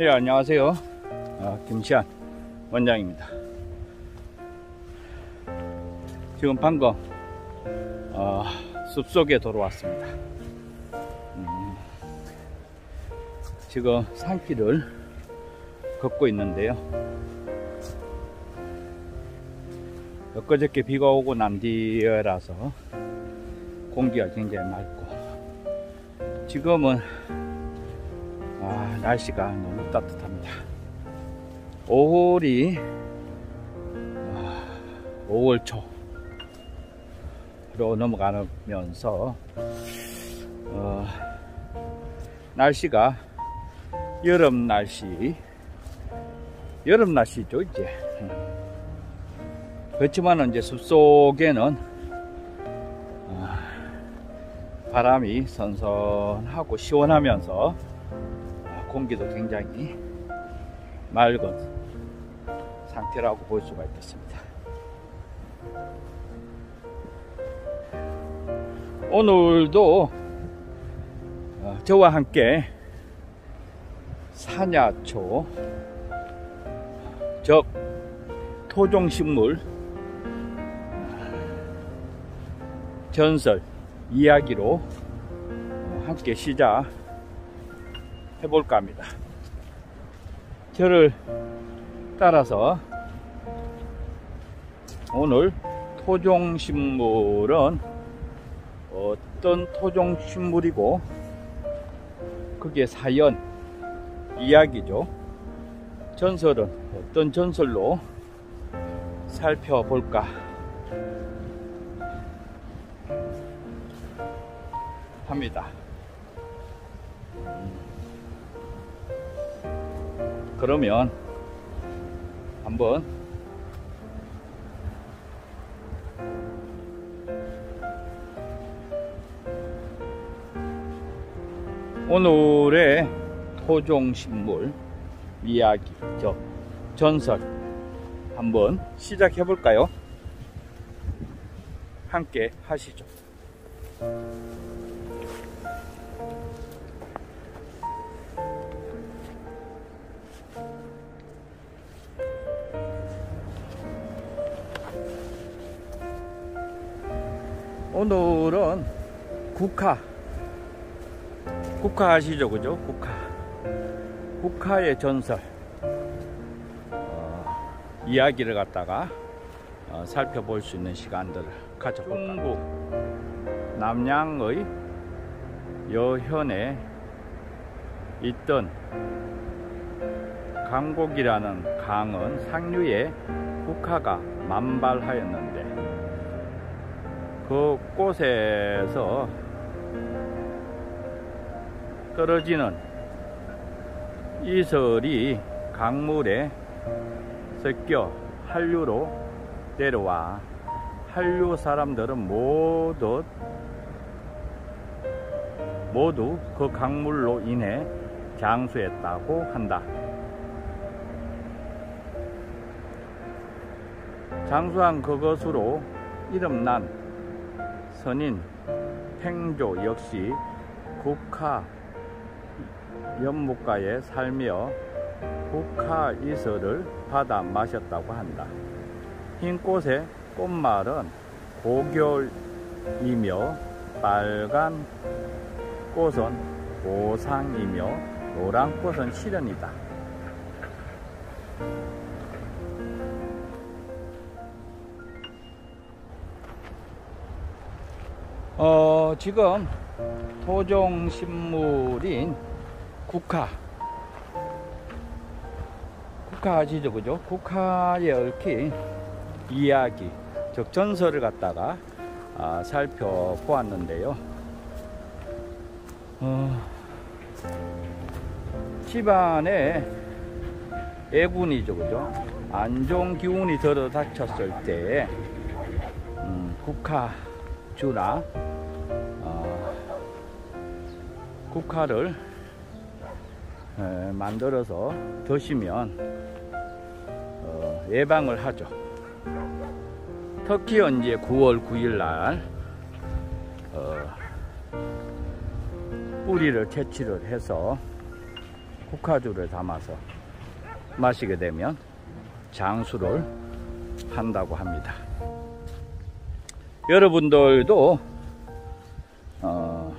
예, 안녕하세요. 어, 김시안 원장입니다. 지금 방금 어, 숲속에 돌아왔습니다. 음, 지금 산길을 걷고 있는데요. 엊그저께 비가 오고 난 뒤라서 공기가 굉장히 맑고 지금은 아, 날씨가 너무 따뜻합니다. 5월이 아, 5월 초로 넘어가면서 어, 날씨가 여름 날씨 여름 날씨죠 이제 그렇지만 이제 숲속에는 어, 바람이 선선하고 시원하면서 공기도 굉장히 맑은 상태라고 볼 수가 있겠습니다. 오늘도 어, 저와 함께 사냐초 적 토종식물 전설 이야기로 함께 시작 해볼까 합니다. 저를 따라서 오늘 토종식물은 어떤 토종식물이고 그게 사연, 이야기죠. 전설은 어떤 전설로 살펴볼까 합니다. 그러면 한번 오늘의 토종식물 이야기, 저 전설 한번 시작해 볼까요? 함께 하시죠. 오늘은 국화. 국화 아시죠 그죠? 국화. 국화의 전설. 어, 이야기를 갖다가 어, 살펴볼 수 있는 시간들을 가져볼까. 중국. 남양의 여현에 있던 강곡이라는 강은 상류에 국화가 만발하였는데 그 꽃에서 떨어지는 이설이 강물에 섞여 한류로 내려와 한류 사람들은 모두 모두 그 강물로 인해 장수했다고 한다. 장수한 그것으로 이름난 선인 팽조 역시 국화 연못가에 살며 국화 이슬을 받아 마셨다고 한다. 흰 꽃의 꽃말은 고결이며 빨간 꽃은 보상이며 노란 꽃은 실현이다. 어, 지금 토종 식물인 국화. 국화 아시죠 그죠? 국화에 얽힌 이야기 즉 전설을 갖다가 아, 살펴보았는데요. 어, 집안에 애군이죠 그죠? 안 좋은 기운이 들어 닥쳤을 때 음, 국화 주나 국화를 만들어서 드시면 어, 예방을 하죠. 특히 이제 9월 9일 날 어, 뿌리를 채취를 해서 국화주를 담아서 마시게 되면 장수를 한다고 합니다. 여러분들도 어,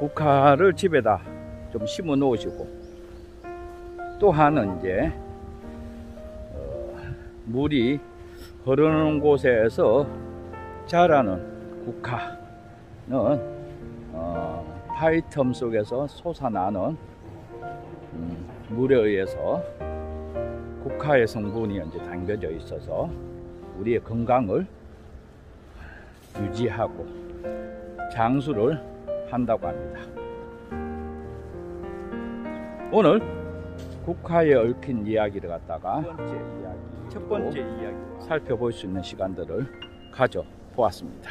국화를 집에다 좀 심어 놓으시고 또 하나는 이제 어, 물이 흐르는 곳에서 자라는 국화는 어, 파이텀 속에서 솟아나는 음, 물에 의해서 국화의 성분이 이제 담겨져 있어서 우리의 건강을 유지하고 장수를 한다고 합니다. 오늘 국화에 얽힌 이야기를 갖다가 첫 번째 이야기, 첫 번째 이야기 살펴볼 수 있는 시간들을 가져 보았습니다.